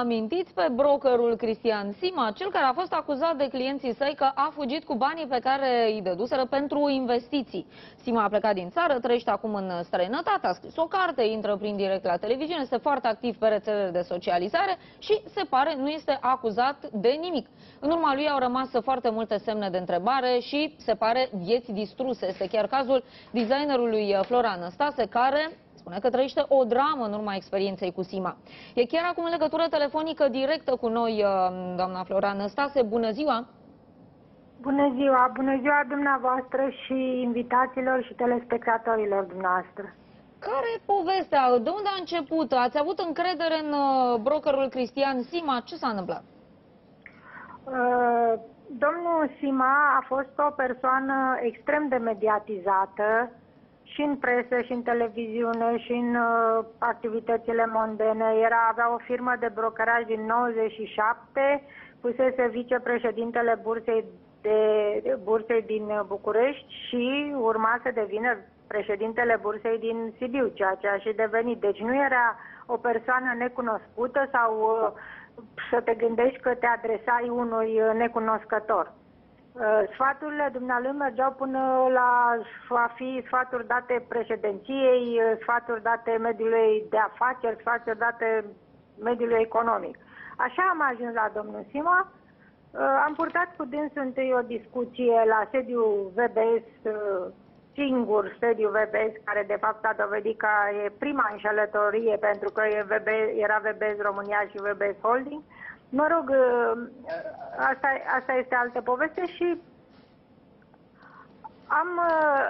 Amintiți pe brokerul Cristian Sima, cel care a fost acuzat de clienții săi că a fugit cu banii pe care îi dăduseră pentru investiții. Sima a plecat din țară, trăiește acum în străinătate, a scris o carte, intră prin direct la televiziune, este foarte activ pe rețelele de socializare și se pare nu este acuzat de nimic. În urma lui au rămas foarte multe semne de întrebare și se pare vieți distruse. Este chiar cazul designerului Floran Năstase, care spune că trăiește o dramă în urma experienței cu Sima. E chiar acum în legătură telefonică directă cu noi, uh, doamna Floran Stase. Bună ziua! Bună ziua! Bună ziua dumneavoastră și invitațiilor și telespectatorilor dumneavoastră. Care e povestea? De unde a început? Ați avut încredere în uh, brokerul Cristian Sima? Ce s-a întâmplat? Uh, domnul Sima a fost o persoană extrem de mediatizată, și în presă, și în televiziune, și în uh, activitățile mondene. Era, avea o firmă de brokeraj din 97, pusese vicepreședintele bursei, de, de, bursei din București și urma să devină președintele bursei din Sibiu, ceea ce a și devenit. Deci nu era o persoană necunoscută sau uh, să te gândești că te adresai unui necunoscător. Uh, sfaturile dumnealui mergeau până la a fi sfaturi date președinției, uh, sfaturi date mediului de afaceri, sfaturi date mediului economic. Așa am ajuns la domnul Sima. Uh, am purtat cu dânsul întâi o discuție la sediul VBS, singur sediu VBS, care de fapt a dovedit că e prima înșelătorie pentru că era VBS România și VBS Holding. Mă rog, ă, asta, asta este altă poveste și am uh,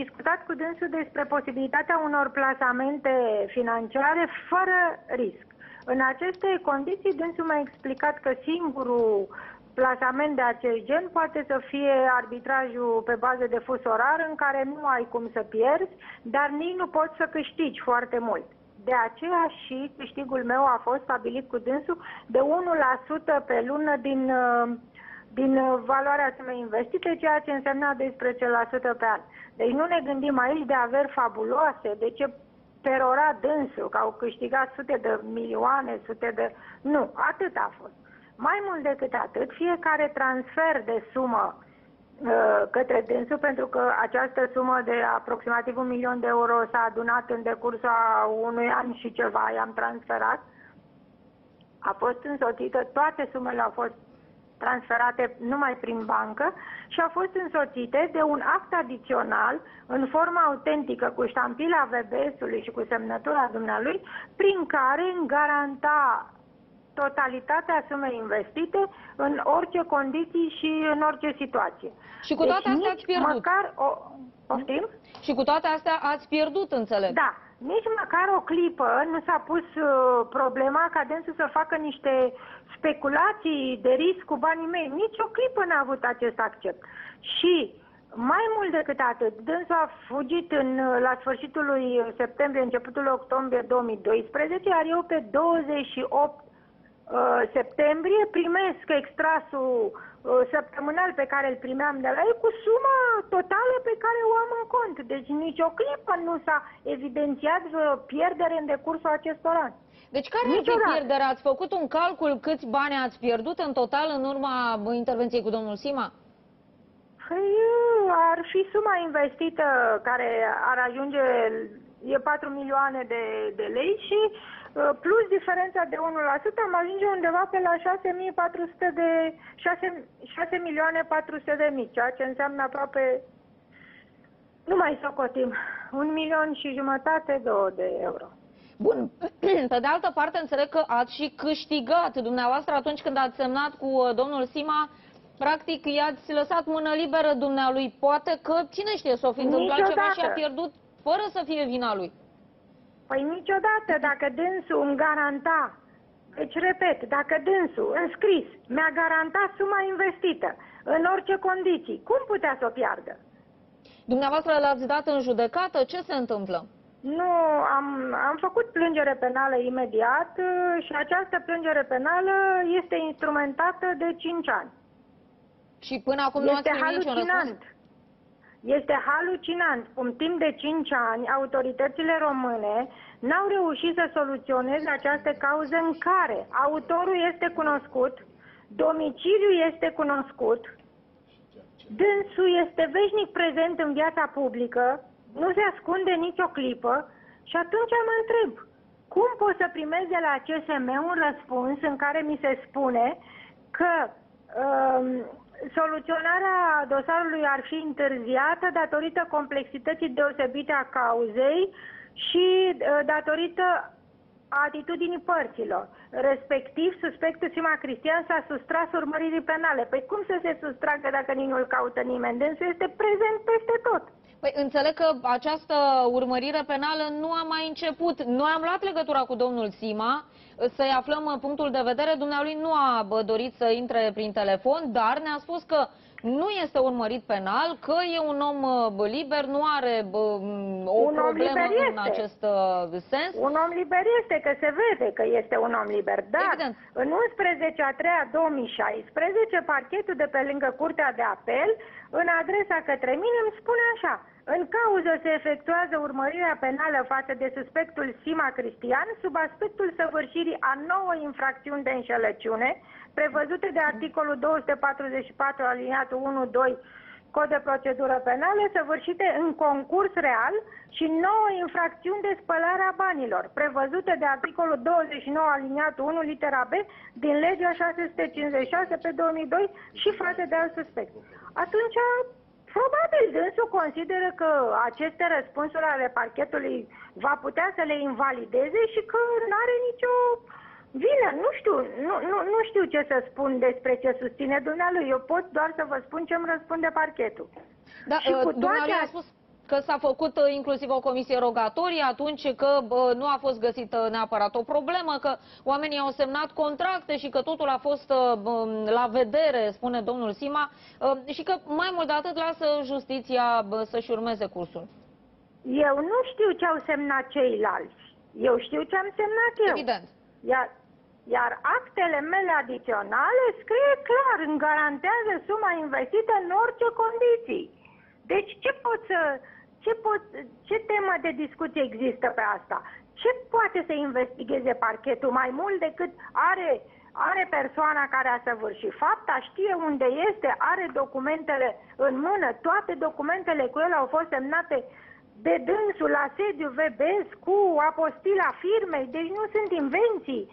discutat cu dânsul despre posibilitatea unor plasamente financiare fără risc. În aceste condiții, dânsul mi-a explicat că singurul plasament de acest gen poate să fie arbitrajul pe bază de fus orar în care nu ai cum să pierzi, dar nici nu poți să câștigi foarte mult. De aceea și câștigul meu a fost stabilit cu dânsul de 1% pe lună din, uh, din valoarea sumei investite, ceea ce însemna 12% pe an. Deci nu ne gândim aici de averi fabuloase, de ce perora dânsul, că au câștigat sute de milioane, sute de... Nu, atât a fost. Mai mult decât atât, fiecare transfer de sumă Uh, către dânsul pentru că această sumă de aproximativ un milion de euro s-a adunat în decursul a unui an și ceva, i-am transferat. A fost însoțită, toate sumele au fost transferate numai prin bancă și au fost însoțite de un act adițional în formă autentică cu ștampila VBS-ului și cu semnătura dumnealui, prin care garanta totalitatea sumei investite în orice condiții și în orice situație. Și cu toate deci, astea ați pierdut. Măcar o... Poftim? Și cu toate astea ați pierdut, înțeleg. Da. Nici măcar o clipă nu s-a pus uh, problema ca dânsul să facă niște speculații de risc cu banii mei. Nici o clipă n-a avut acest accept. Și mai mult decât atât, dânsul a fugit în, la sfârșitul lui septembrie, începutul octombrie 2012, iar eu pe 28 Uh, septembrie primesc extrasul uh, săptămânal pe care îl primeam de la ei cu suma totală pe care o am în cont. Deci nici o clipă nu s-a evidențiat vreo pierdere în decursul acestor ani. Deci care ar fi pierderea? Ați făcut un calcul câți bani ați pierdut în total în urma intervenției cu domnul Sima? Păi, ar fi suma investită care ar ajunge, e 4 milioane de, de lei și Uh, plus diferența de 1%, am ajunge undeva pe la 6400 de 6, 6 milioane 400 de mii, ceea ce înseamnă aproape nu mai socotim, un milion și jumătate, două de euro. Bun. Pe de altă parte, înțeleg că ați și câștigat dumneavoastră atunci când ați semnat cu uh, domnul Sima practic i-ați lăsat mână liberă dumnealui. Poate că, cine știe, s-o fi întâmplat ceva și a pierdut fără să fie vina lui. Păi niciodată, dacă dânsul îmi garanta, deci repet, dacă dânsul în scris mi-a garantat suma investită în orice condiții, cum putea să o piardă? Dumneavoastră l-ați dat în judecată? Ce se întâmplă? Nu, am, am făcut plângere penală imediat uh, și această plângere penală este instrumentată de 5 ani. Și până acum nu ați primit niciun răspuns? Este halucinant cum timp de 5 ani autoritățile române n-au reușit să soluționeze această cauză în care autorul este cunoscut, domiciliul este cunoscut, dânsul este veșnic prezent în viața publică, nu se ascunde nicio clipă și atunci mă întreb, cum pot să primez de la CSM un răspuns în care mi se spune că um, soluționarea dosarului ar fi întârziată datorită complexității deosebite a cauzei și uh, datorită atitudinii părților. Respectiv, suspectul Sima Cristian s-a sustras urmăririi penale. Păi cum să se sustragă dacă nici nu-l caută nimeni? Dânsul este prezent peste tot. Păi înțeleg că această urmărire penală nu a mai început. Noi am luat legătura cu domnul Sima să-i aflăm punctul de vedere. Dumnealui nu a dorit să intre prin telefon, dar ne-a spus că nu este urmărit penal, că e un om liber, nu are bă, o Un om problemă liber în este. acest uh, sens. Un om liber este, că se vede că este un om liber. Dar Evident. în 11 a 3 a 2016, parchetul de pe lângă Curtea de Apel, în adresa către mine, îmi spune așa. În cauză se efectuează urmărirea penală față de suspectul Sima Cristian sub aspectul săvârșirii a nouă infracțiuni de înșelăciune prevăzute de articolul 244 aliniatul 1-2 Cod de procedură penală săvârșite în concurs real și nouă infracțiuni de spălare a banilor, prevăzute de articolul 29 aliniatul 1 litera B din legea 656 pe 2002 și față de alt suspect. Atunci, probabil dânsul consideră că aceste răspunsuri ale parchetului va putea să le invalideze și că nu are nicio vină. Nu știu, nu, nu, nu știu ce să spun despre ce susține dumnealui. Eu pot doar să vă spun ce îmi răspunde parchetul. Da, Și uh, cu toate dumnealui a astea- spus că s-a făcut uh, inclusiv o comisie rogatorie atunci că bă, nu a fost găsită neapărat o problemă, că oamenii au semnat contracte și că totul a fost uh, bă, la vedere, spune domnul Sima, uh, și că mai mult de atât lasă justiția bă, să-și urmeze cursul. Eu nu știu ce au semnat ceilalți. Eu știu ce am semnat eu. Evident. Iar, iar actele mele adiționale scrie clar, îmi garantează suma investită în orice condiții. Deci ce pot să... Ce, pot, ce temă de discuție există pe asta? Ce poate să investigheze parchetul mai mult decât are, are persoana care a săvârșit fapta, știe unde este, are documentele în mână, toate documentele cu el au fost semnate de dânsul la sediu VBS cu apostila firmei, deci nu sunt invenții.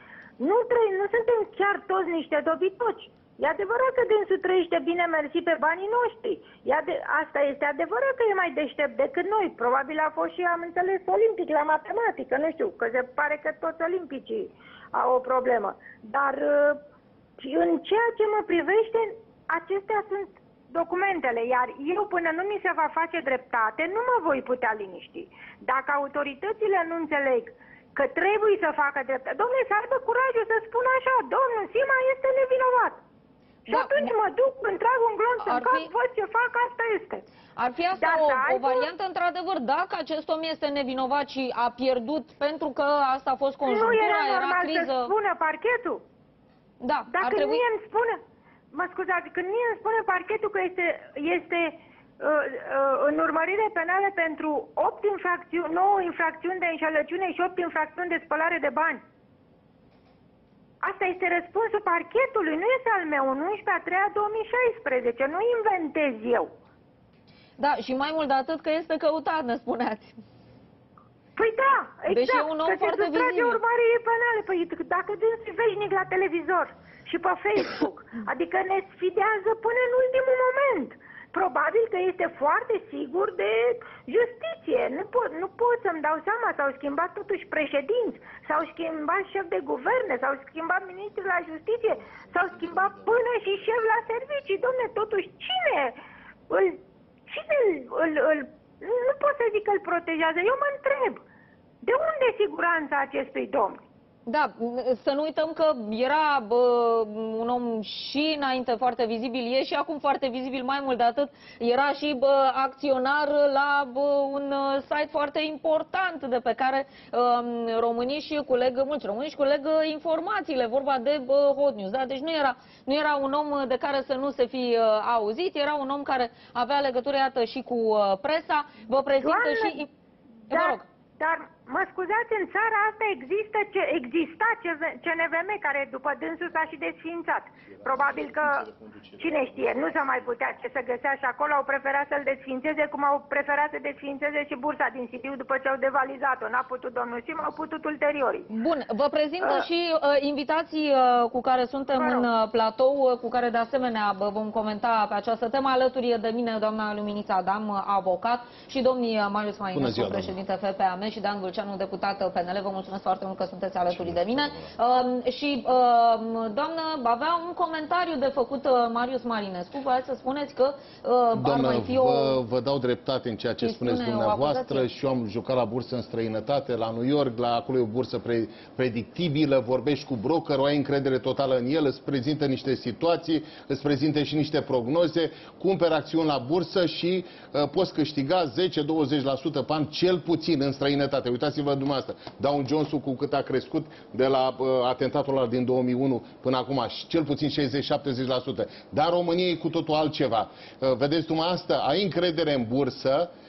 Nu, trăi, nu suntem chiar toți niște dobitoci. E adevărat că dânsul trăiește bine mersi pe banii noștri. E ade- asta este adevărat că e mai deștept decât noi. Probabil a fost și, am înțeles, olimpic la matematică. Nu știu, că se pare că toți olimpicii au o problemă. Dar uh, în ceea ce mă privește, acestea sunt documentele, iar eu până nu mi se va face dreptate, nu mă voi putea liniști. Dacă autoritățile nu înțeleg că trebuie să facă dreptate, domnule, să aibă curajul să spună așa, domnul Sima este nevinovat. Și Da, atunci bu- mă duc, îmi trag un glonț în Ar cap, fi- văd ce fac, asta este. Ar fi asta Dar o, să o aibă- variantă, într-adevăr, dacă acest om este nevinovat și a pierdut pentru că asta a fost nu conjunctura, era era normal criză. să spună parchetul? Da, ar Dacă trebui... mie îmi spune, mă scuzați, când mie îmi spune parchetul că este, este uh, uh, în urmărire penală pentru 8 infracțiuni, 9 infracțiuni de înșelăciune și 8 infracțiuni de spălare de bani. Asta este răspunsul parchetului, nu este al meu, în 11 a 3 a 2016, nu inventez eu. Da, și mai mult de atât că este căutat, ne spuneați. Păi da, exact, Deși e un om că se foarte sustrage vizibil. urmăririi penale. Păi dacă dânsul veșnic la televizor și pe Facebook, adică ne sfidează până în ultimul moment. Probabil că este foarte sigur de justiție. Nu pot, nu pot să-mi dau seama, s-au schimbat totuși președinți, s-au schimbat șef de guverne, s-au schimbat ministri la justiție, s-au schimbat până și șef la servicii. Domne, totuși, cine îl, cine îl, îl, îl nu pot să zic că îl protejează. Eu mă întreb, de unde siguranța acestui domn? Da, să nu uităm că era bă, un om și înainte foarte vizibil, e și acum foarte vizibil, mai mult de atât, era și bă, acționar la bă, un uh, site foarte important de pe care um, românii și culeg, mulți români și culeg uh, informațiile, vorba de bă, Hot News, da? Deci nu era, nu era un om de care să nu se fi uh, auzit, era un om care avea legătură, iată, și cu uh, presa, vă prezintă Doamne, și... Dar, Vă rog. dar mă scuzați, în țara asta există ce, exista CV CNVM care după dânsul s-a și desfințat. Probabil că, cine știe, nu s-a mai putea ce să găsea și acolo, au preferat să-l desfințeze, cum au preferat să desfințeze și bursa din Sibiu după ce au devalizat-o. N-a putut domnul Sim, au putut ulteriorii. Bun, vă prezintă Uh, și uh, invitații uh, cu care suntem Vă rog. în uh, platou, uh, cu care de asemenea bă, vom comenta pe această temă. Alături de mine doamna Luminița Adam, uh, avocat, și domnii uh, Marius Bună Marinescu, ziua, doamnă. președinte FPAM și Dan Vâlceanu, deputat uh, PNL. Vă mulțumesc foarte mult că sunteți alături de mine. Uh, și, uh, doamnă, avea un comentariu de făcut uh, Marius Marinescu. Vreau să spuneți că uh, ar Doamnă, mai fi o... vă, vă dau dreptate în ceea ce chestiune, spuneți o dumneavoastră acuzație. și eu am jucat la bursă în străinătate, la New York, la acolo e o bursă pre, predictibilă, vorbești cu brokerul, ai încredere totală în el, îți prezintă niște situații, îți prezintă și niște prognoze, cumperi acțiuni la bursă și uh, poți câștiga 10-20% pe an cel puțin în străinătate. Uitați-vă dumneavoastră, Dow Jones-ul cu cât a crescut de la uh, atentatul ăla din 2001 până acum, și cel puțin 60-70%. Dar România e cu totul altceva. Uh, vedeți dumneavoastră, ai încredere în bursă, uh,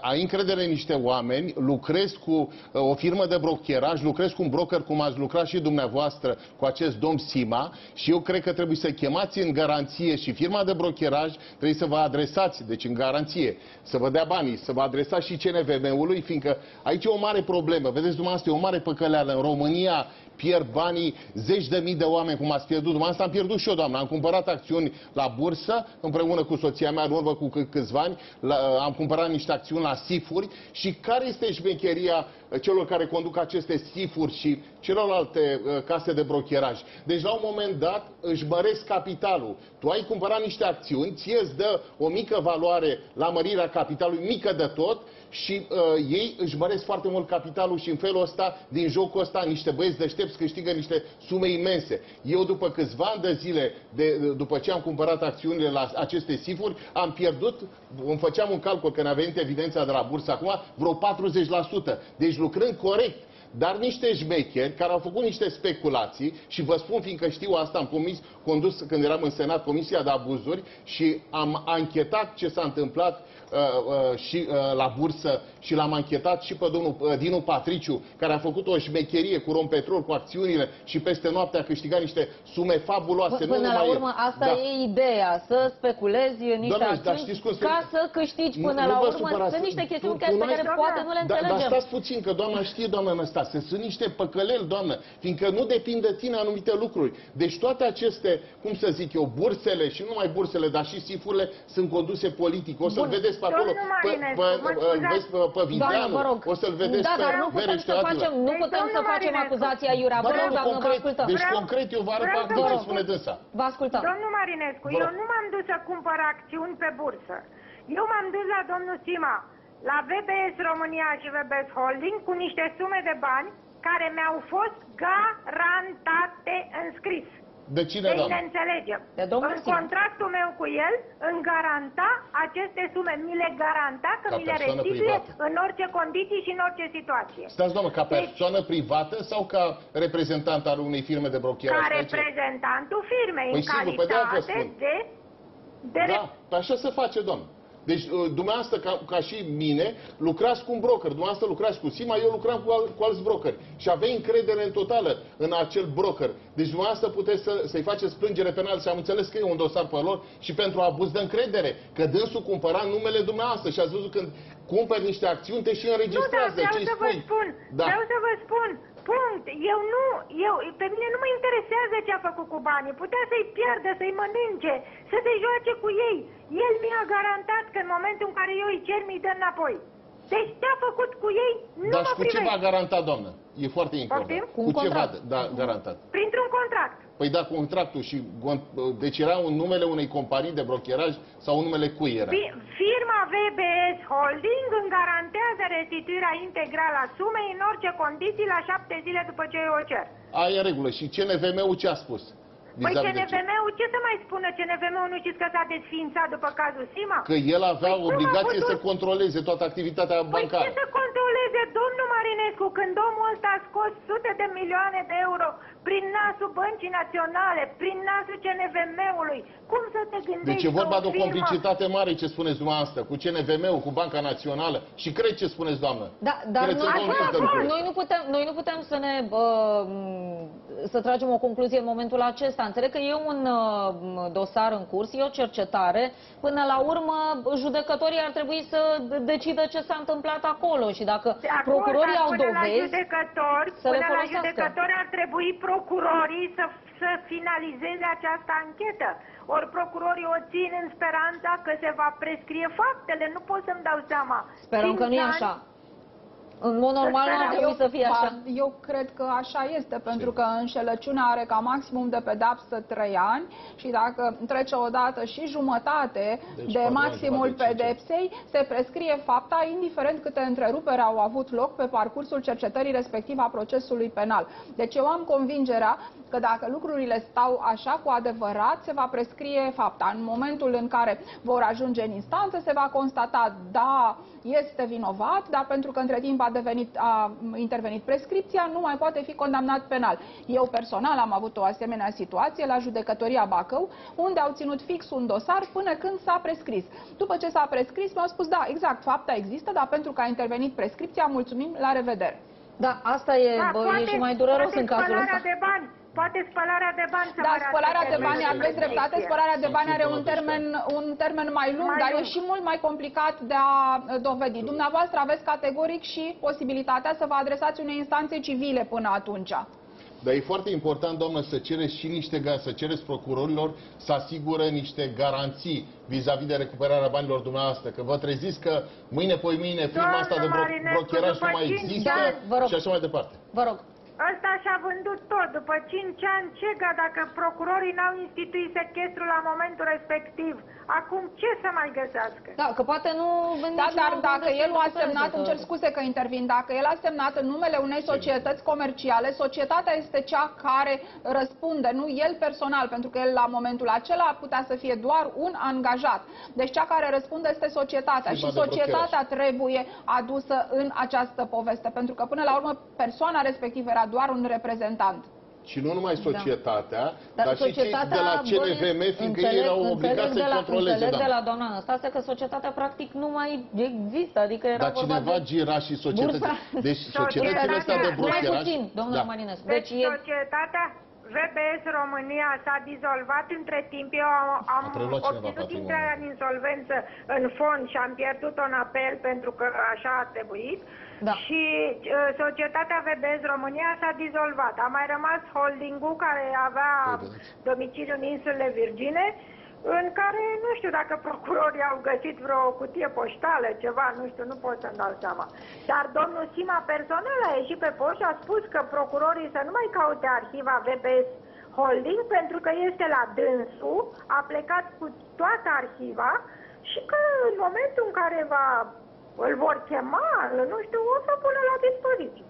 ai încredere în niște oameni, lucrezi cu uh, o firmă de brokeraj, lucrezi cu un broker cum ați lucrat și dumneavoastră cu acest domn Sima și eu cred că trebuie să chemați în garanție și firma de brokeraj trebuie să vă adresați, deci în garanție, să vă dea banii, să vă adresați și CNVM-ului, fiindcă aici e o mare problemă. Vedeți dumneavoastră, e o mare păcăleală. În România pierd banii zeci de mii de oameni, cum ați pierdut dumneavoastră, am pierdut și eu, doamnă. Am cumpărat acțiuni la bursă, împreună cu soția mea, în urmă cu câ- câțiva ani, la, am cumpărat niște acțiuni la sifuri și care este șmecheria uh, celor care conduc aceste sifuri și celorlalte uh, case de brokeraj. Deci, la un moment dat, își măresc capitalul. Tu ai cumpărat niște acțiuni, ție îți dă o mică valoare la mărirea capitalului, mică de tot, și uh, ei își măresc foarte mult capitalul și în felul ăsta, din jocul ăsta, niște băieți deștepți câștigă niște sume imense. Eu după câțiva ani de zile, de, după ce am cumpărat acțiunile la aceste sifuri, am pierdut, îmi făceam un calcul că ne-a venit evidența de la bursă acum, vreo 40%. Deci lucrând corect, dar niște șmecheri care au făcut niște speculații și vă spun, fiindcă știu asta, am comis, condus când eram în Senat Comisia de Abuzuri și am anchetat ce s-a întâmplat uh, uh, și uh, la bursă și l-am anchetat și pe domnul uh, Dinu Patriciu, care a făcut o șmecherie cu Rompetrol, cu acțiunile și peste noapte a câștigat niște sume fabuloase. Nu Până la numai el. urmă, asta Da. e ideea, să speculezi niște Doamne, dar acțiuni știți cum se- ca să câștigi Nu- până nu la vă urmă. supărați. Sunt niște Tu- chestiuni tu pe n-ai- care poate nu le Da, dar înțelegem. stați puțin, că doamna știe, doamna Năstase, sunt niște păcăleli, doamnă, fiindcă nu depind de tine anumite lucruri. Deci toate aceste, cum să zic eu, bursele și nu numai bursele, dar și sifurile sunt conduse politic. O să-l Bun. vedeți pe acolo, Domnul pe, Marinescu, pe, mă pe, scuzați. vezi pe, pe Vindeanu, vă rog. o să-l vedeți Da, pe dar nu putem Vereș să Teatru. facem, nu Deci, putem să domnul facem Marinescu. acuzația Iurea. Vă Vă rog, rog, doamnă, vă concret, ascultăm. deci Vreau- concret eu vă arăt vreau pe să acolo vă ce spune spun- dânsa. Vă ascultăm. Domnul Marinescu, Vă rog. eu nu m-am dus să cumpăr acțiuni pe bursă. Eu m-am dus la domnul Sima, la VBS România și VBS Holding, cu niște sume de bani care mi-au fost garantate în scris. De cine, Deci ne doamnă? înțelegem. De domnul în Sima. contractul meu cu el îmi garanta aceste sume. Mi le garanta că Ca mi le persoană restituie privată. în orice condiții și în orice situație. Stați, doamnă, ca Deci- persoană privată sau ca reprezentant al unei firme de brokeraj? Ca Sau ce? reprezentantul firmei, Păi în sigur, pe de-aia vă calitate spun. de... de Da, pe așa se face, domn. Deci, uh, dumneavoastră, ca, ca și mine, lucrați cu un broker. Dumneavoastră lucrați cu Sima, eu lucram cu, al, cu alți brokeri. Și aveai încredere în totală în acel broker. Deci, dumneavoastră puteți să, să-i faceți plângere penală și am înțeles că e un dosar pe lor și pentru abuz de încredere. Că dânsul cumpăra numele dumneavoastră și ați văzut când cumperi niște acțiuni, te și Nu, dar înregistrează. vreau Ce-i să vă spui? spun, Da. vreau să vă spun, punct. Eu nu, eu, pe mine nu mă interesează ce a făcut cu banii. Putea să-i pierdă, să-i mănânce, să se joace cu ei. El mi-a garantat că în momentul în care eu îi cer, mi-i dă înapoi. Deci ce a făcut cu ei nu Dar mă și cu ce privește. v-a garantat, doamnă? E foarte important. Poftim? Cu un Cu ceva, contract. da, garantat. Printr-un contract. Păi da, contractul și deci era un numele unei companii de brokeraj sau un numele cui era? Fi- Firma VBS Holding îmi garantează restituirea integrală a sumei în orice condiții la șapte zile după ce eu o cer. Aia e în regulă. Și CNVM-ul ce a spus? Păi Vis-a-vis de ce? CNVM-ul, ce să mai spună CNVM-ul? Nu știți că s-a desființat după cazul Sima? Că el avea Păi cum a obligație putut? să controleze toată activitatea Păi bancară. ce să controleze domnul Marinescu când omul ăsta a scos sute de milioane de euro prin nasul băncii naționale, prin nasul CNVM-ului? Cum să te gândești Deci e că vorba de o firmă- complicitate mare ce spuneți dumneavoastră, cu CNVM-ul, cu Banca Națională și cred ce spuneți, doamnă. Da, dar Cred, noi, sunt convins de lucrul noi, nu putem, noi nu putem să ne bă, să tragem o concluzie în momentul acesta. Înțeleg că e un uh, dosar în curs, e o cercetare. Până la urmă, judecătorii ar trebui să decidă ce s-a întâmplat acolo și dacă De acord, procurorii dar au până la dovezi, judecători, să le până la folosească. judecători ar trebui procurorii să, să finalizeze această anchetă. Ori procurorii o țin în speranța că se va prescrie faptele. Nu pot să-mi dau seama. sperăm că nu e Cinci ani- așa. În mod normal nu ar trebui să fie așa. Ba, Eu cred că așa este, pentru că înșelăciunea are ca maximum de pedapsă 3 ani și dacă trece o dată și jumătate Deci de patru ani, maximul jumătate, cinci ani. pedepsei, se prescrie fapta, indiferent câte întreruperi au avut loc pe parcursul cercetării respectiv a procesului penal. Deci eu am convingerea că dacă lucrurile stau așa cu adevărat, se va prescrie fapta. În momentul în care vor ajunge în instanță, se va constata, da, este vinovat, dar pentru că între timp a, devenit, a intervenit prescripția, nu mai poate fi condamnat penal. Eu personal am avut o asemenea situație la judecătoria Bacău, unde au ținut fix un dosar până când s-a prescris. După ce s-a prescris, mi-au spus, da, exact, fapta există, dar pentru că a intervenit prescripția, mulțumim, la revedere. Da, asta e, Da, bă, e poate- și mai dureros poate în cazul spălarea ăsta. de bani. Poate spălarea de bani să Da, mă spălarea de termenul bani, Mai aveți sunt dreptate, prescripție. spălarea de bani are Sancțiuni un până la termen, un termen mai lung, Mai dar e lung. și mult mai complicat de a uh, dovedi. Dumneavoastră aveți categoric și posibilitatea să vă adresați unei instanțe civile până atunci. Dar e foarte important, doamnă, să cereți și niște, ga- să cereți procurorilor să asigură niște garanții vis-a-vis de recuperarea banilor dumneavoastră. Că vă treziți că mâine, poi mâine, firma Doamnă asta de bro- Marinescu, brokeraj nu după mai cinci există ani- Vă rog. și așa mai departe. Vă rog. Ăsta și-a vândut tot. După 5 ani, ce ga dacă procurorii n-au instituit sechestrul la momentul respectiv? Acum ce să mai găsească? Da, că poate nu... Da, nici dar nu dacă găsit el o a recupereze semnat, îmi cer tot. scuze că intervin, dacă el a semnat în numele unei societăți comerciale, societatea este cea care răspunde, nu el personal, pentru că el la momentul acela ar putea să fie doar un angajat. Deci cea care răspunde este societatea Firma și de societatea trebuie adusă în această poveste, pentru că până la urmă persoana respectivă era doar un reprezentant. Și nu numai societatea, Dar, dar, și cei de la CNVM, băi, fiindcă înțeleg- ei au înțeleg obligați de să-i la- controleze. Înțeleg de doamnă. la doamna Anastasia că societatea practic nu mai există, adică era Dar vorba cineva de... gira și societăți. Bursa. Deci societățile astea de Mai Mai brokeraj... puțin, domnul da. Marinescu. Deci, Deci e... societatea VBS România s-a dizolvat între timp. Eu am, am A preluat cineva obținut patrimoniul. intrarea în insolvență în fond și am pierdut-o în apel pentru că așa a trebuit. Da. Și uh, societatea VBS România s-a dizolvat. A mai rămas holdingul care avea Vedeți. domiciliu în insulele Virgine, în care nu știu dacă procurorii au găsit vreo cutie poștală, ceva, nu știu, nu pot să-mi dau seama. Dar domnul Sima personal a ieșit pe post și a spus că procurorii să nu mai caute arhiva VBS Holding pentru că este la dânsul, a plecat cu toată arhiva și că în momentul în care va, îl vor chema, nu știu, o să pună la dispoziție.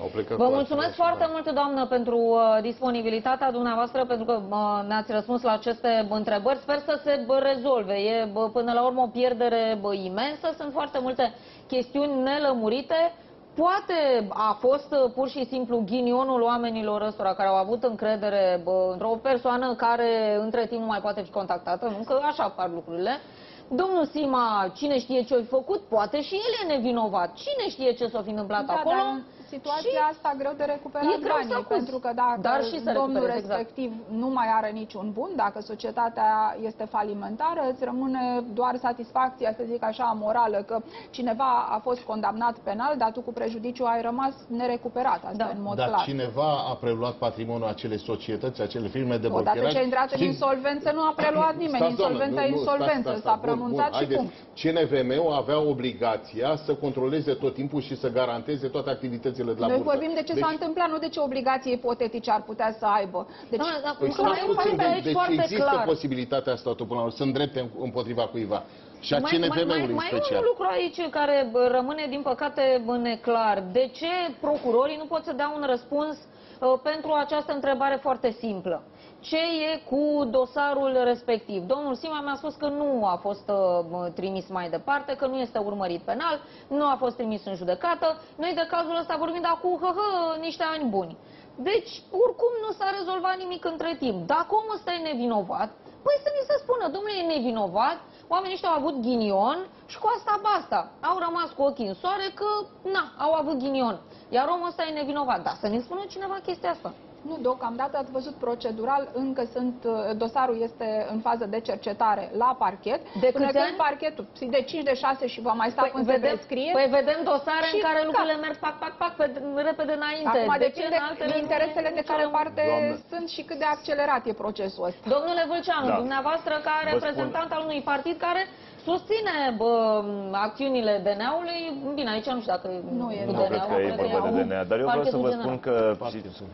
Au plecat Vă cu mulțumesc altceva și foarte da. mult, doamnă, pentru uh, disponibilitatea dumneavoastră, pentru că uh, ne-ați răspuns la aceste întrebări. Sper să se bă, rezolve. E bă, până la urmă o pierdere bă, imensă. Sunt foarte multe chestiuni nelămurite. Poate a fost uh, pur și simplu ghinionul oamenilor ăstora care au avut încredere bă, într-o persoană care între timp nu mai poate fi contactată, nu? Că așa par lucrurile. Domnul Sima, cine știe ce a făcut, poate și el e nevinovat. Cine știe ce s-a fi întâmplat Da, acolo? dar în situația Și- asta greu de recuperat E greu să banii, acuzi. pentru că dacă Dar și să domnul recuperezi, exact. respectiv nu mai are niciun bun, dacă societatea este falimentară, îți rămâne doar satisfacția, să zic așa, morală, că cineva a fost condamnat penal, dar tu cu prejudiciu ai rămas nerecuperat, asta Da. în mod Dar clar. cineva a preluat patrimoniul acelei societăți, acele firme de Odată brokeraj. ce a intrat în și- insolvență, nu a preluat nimeni. Stați, doamnă, Insolvența nu, e nu, insolvență, stați, stați, s-a stați, bun, pronunțat bun, și haideți. punct. CNVM-ul avea obligația să controleze tot timpul și să garanteze toate activitățile cele de la Noi bursă. vorbim de ce s-a Deci- întâmplat, nu de ce obligații ipotetice ar putea să aibă. Deci, Doamne, dar Păi încă stați mai e un puțin, punct de- aici deci foarte există clar. posibilitatea asta tot până la urmă, sunt drepte împotriva cuiva. Și a mai, mai, mai, CNVM-ului mai e special. un lucru aici care bă, rămâne, din păcate, bă, neclar. De ce procurorii nu pot să dea un răspuns uh, pentru această întrebare foarte simplă? Ce e cu dosarul respectiv? Domnul Sima mi-a spus că nu a fost uh, mă, trimis mai departe, că nu este urmărit penal, nu a fost trimis în judecată. Noi de cazul ăsta vorbim de acum, hă, hă, niște ani buni. Deci, oricum nu s-a rezolvat nimic între timp. Dacă omul ăsta e nevinovat, păi să ni se spună, domnule, e nevinovat, oamenii ăștia au avut ghinion și cu asta basta. Au rămas cu ochii în soare că, na, au avut ghinion. Iar omul ăsta e nevinovat. Da, să ne spună cineva chestia asta. Nu, deocamdată ați văzut procedural, încă sunt, uh, dosarul este în fază de cercetare la parchet. De Până câți când ani? parchetul de 5 de 6 și va mai sta până se vedem, prescrie. păi vedem dosare Și în care da. lucrurile merg pac, pac, pac, pe, repede înainte. Acum de ce depinde în altele de nu interesele e de care nicio- parte Doamnă. sunt și cât de accelerat e procesul ăsta. Domnule Vâlceanu, Da. dumneavoastră ca spun- reprezentant al unui partid care susține bă, acțiunile DNA-ului, bine, aici nu știu dacă Nu e, Nu DNA-ul, cred că e cred vorba au de DNA, dar eu vreau să parchetul vă general. spun că,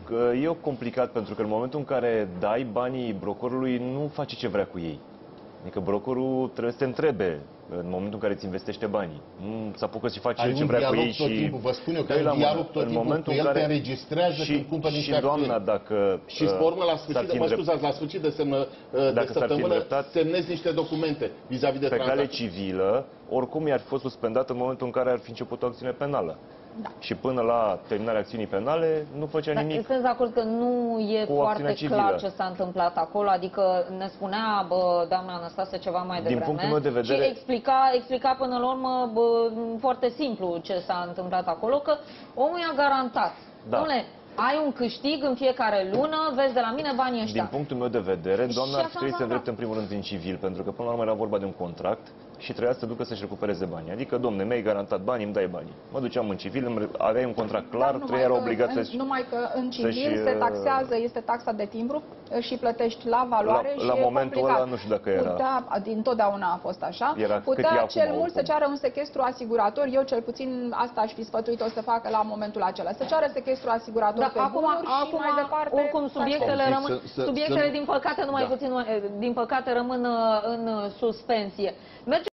că e complicat pentru că în momentul în care dai banii brokerului, nu face ce vrea cu ei. Adică brokerul trebuie să te întrebe în momentul în care îți investește banii. Nu să apucă și face Ai el ce un vrea cu dialog ei tot și... timpul, vă spun eu că Doi ai la un mână. dialog tot În timpul momentul cu în el, te care- înregistrează și, când cumperi niște și doamna, acțiuni. dacă... Și pe urmă, la uh, sfârșit, s-ar fi mă îndrept- scuzați, la sfârșit de, semnă, de Dacă s-ar fi săptămână, îndreptat- semnezi niște documente vis-a-vis de pe cale tranzacții. civilă, oricum i-ar fi fost suspendat în momentul în care ar fi început o acțiune penală. Da. Și până la terminarea acțiunii penale nu făcea Dar nimic. sunteți de acord că nu e cu foarte acțiunea civilă. clar ce s-a întâmplat acolo? Adică ne spunea bă, doamna Anastase ceva mai Din devreme punctul meu de vedere- și explica, explica până la urmă bă, foarte simplu ce s-a întâmplat acolo, că omul i-a garantat. Da. Dom'le, ai un câștig în fiecare lună, vezi de la mine banii ăștia. Din punctul meu de vedere, Și doamna ar așa fi trebuit să se va îndrepte în primul rând în civil, pentru că până la urmă era vorba de un contract și trebuia să ducă să-și recupereze banii. Adică, domne, mi-ai garantat banii, îmi dai banii. Mă duceam în civil, îmi re- aveai un contract clar, Dar trei era că obligat în, să Numai că în civil să-și, se uh, taxează, este taxa de timbru și plătești la valoare La- și la e momentul complicat. ăla nu știu dacă era. Putea, din totdeauna a fost așa. Era cât e Putea acum, cel mult oricum. să ceară un sechestru asigurator. Eu cel puțin asta aș fi sfătuit-o să facă la momentul acela. Să ceară sechestru asigurator Da, pe acum, bunuri și acum mai departe. oricum să subiectele Deci rămân, să- să- subiectele să- din păcate, numai Da. puțin, din păcate rămân uh, în uh, suspensie. Mergem